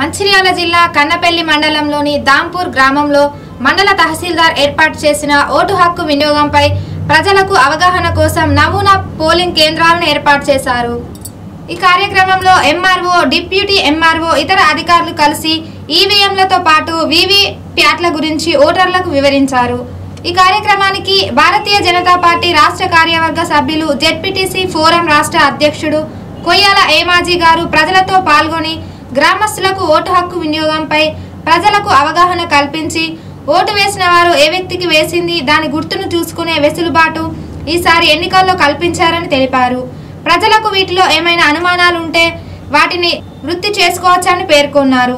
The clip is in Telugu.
మంచిర్యాల జిల్లా కన్నపల్లి మండలంలోని దాంపూర్ గ్రామంలో మండల తహసీల్దార్ ఏర్పాటు చేసిన ఓటు హక్కు వినియోగంపై ప్రజలకు అవగాహన కోసం నమూనా పోలింగ్ కేంద్రాలను ఏర్పాటు చేశారు. ఈ కార్యక్రమంలో ఎంఆర్ఓ డిప్యూటీ ఎంఆర్ఓ ఇతర అధికారులు కలిసి ఈవీఎంలతో పాటు వివి ప్యాట్ల గురించి ఓటర్లకు వివరించారు. ఈ కార్యక్రమానికి భారతీయ జనతా పార్టీ రాష్ట్ర కార్యవర్గ సభ్యులు జెడ్పీటీసీ ఫోరం రాష్ట్ర అధ్యక్షుడు కొయ్యాల ఏమాజీ గారు ప్రజలతో పాల్గొని గ్రామస్తులకు ఓటు హక్కు వినియోగంపై ప్రజలకు అవగాహన కల్పించి ఓటు వేసిన వారు ఏ వ్యక్తికి వేసింది దాని గుర్తును చూసుకునే వెసులుబాటు ఈసారి ఎన్నికల్లో కల్పించారని తెలిపారు. ప్రజలకు వీటిలో ఏమైనా అనుమానాలుంటే వాటిని వృత్తి చేసుకోవచ్చని పేర్కొన్నారు.